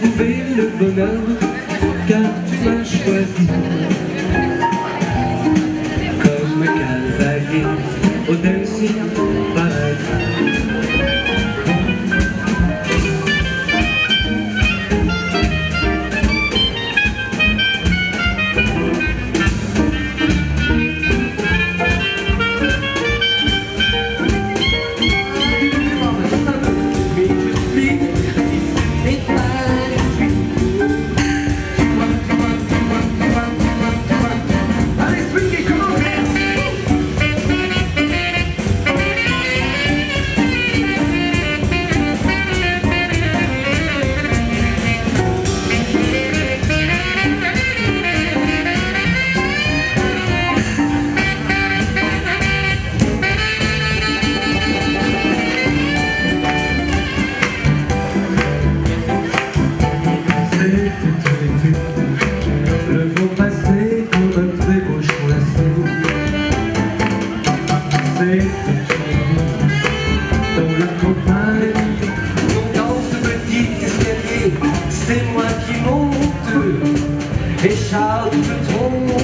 trouvé le bonheur car tu m'as choisi. Comme Cavalier au dancing c'est moi qui monte et Charles Pluton